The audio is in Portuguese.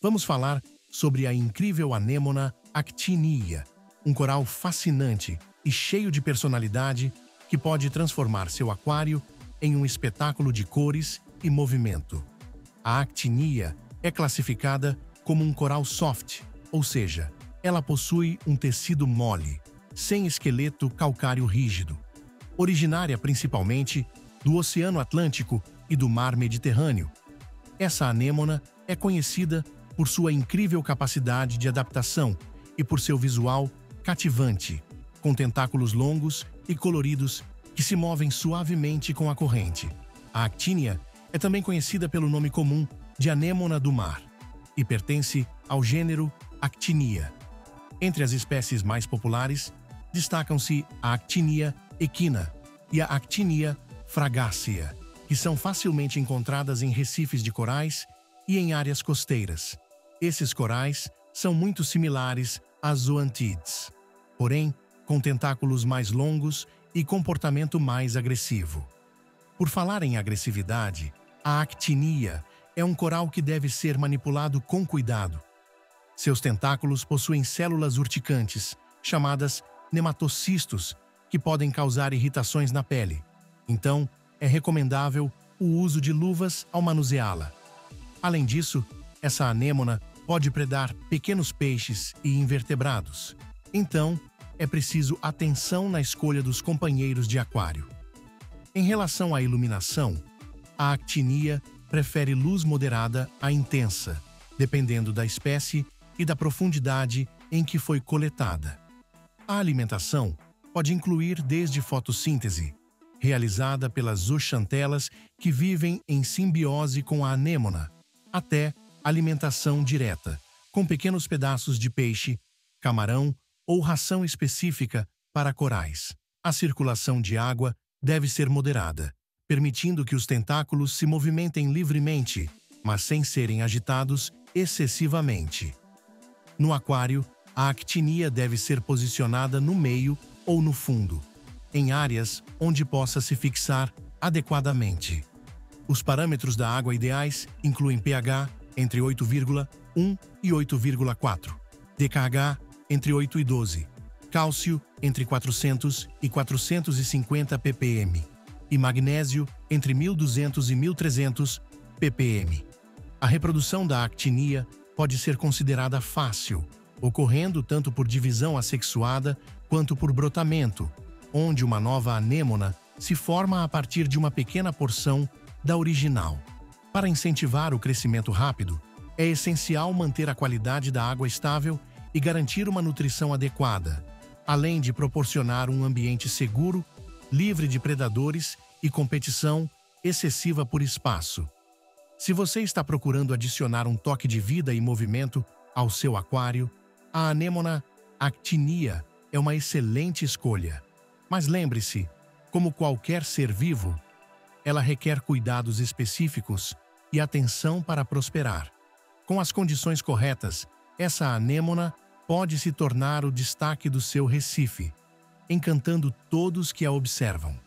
vamos falar sobre a incrível anêmona actinia, um coral fascinante e cheio de personalidade que pode transformar seu aquário em um espetáculo de cores e movimento. A actinia é classificada como um coral soft, ou seja, ela possui um tecido mole, sem esqueleto calcário rígido, originária principalmente do Oceano Atlântico e do Mar Mediterrâneo. Essa anêmona é conhecida por sua incrível capacidade de adaptação e por seu visual cativante, com tentáculos longos e coloridos que se movem suavemente com a corrente. A actínia é também conhecida pelo nome comum de anêmona do mar e pertence ao gênero Actinia. Entre as espécies mais populares, destacam-se a Actinia equina e a Actinia fragácea, que são facilmente encontradas em recifes de corais e em áreas costeiras. Esses corais são muito similares às zoantides, porém com tentáculos mais longos e comportamento mais agressivo. Por falar em agressividade, a actinia é um coral que deve ser manipulado com cuidado. Seus tentáculos possuem células urticantes, chamadas nematocistos, que podem causar irritações na pele. Então, é recomendável o uso de luvas ao manuseá-la. Além disso, essa anêmona pode predar pequenos peixes e invertebrados. Então, é preciso atenção na escolha dos companheiros de aquário. Em relação à iluminação, a actinia prefere luz moderada a intensa, dependendo da espécie e da profundidade em que foi coletada. A alimentação pode incluir desde fotossíntese, realizada pelas zooxantelas que vivem em simbiose com a anêmona, até alimentação direta, com pequenos pedaços de peixe, camarão ou ração específica para corais. A circulação de água deve ser moderada, permitindo que os tentáculos se movimentem livremente, mas sem serem agitados excessivamente. No aquário, a actinia deve ser posicionada no meio ou no fundo, em áreas onde possa se fixar adequadamente. Os parâmetros da água ideais incluem pH entre 8,1 e 8,4, DKH entre 8 e 12, cálcio entre 400 e 450 ppm e magnésio entre 1200 e 1300 ppm. A reprodução da actinia pode ser considerada fácil, ocorrendo tanto por divisão assexuada quanto por brotamento, onde uma nova anêmona se forma a partir de uma pequena porção da original. Para incentivar o crescimento rápido, é essencial manter a qualidade da água estável e garantir uma nutrição adequada, além de proporcionar um ambiente seguro, livre de predadores e competição excessiva por espaço. Se você está procurando adicionar um toque de vida e movimento ao seu aquário, a anêmona actinia é uma excelente escolha. Mas lembre-se, como qualquer ser vivo, ela requer cuidados específicos e atenção para prosperar. Com as condições corretas, essa anêmona pode se tornar o destaque do seu recife, encantando todos que a observam.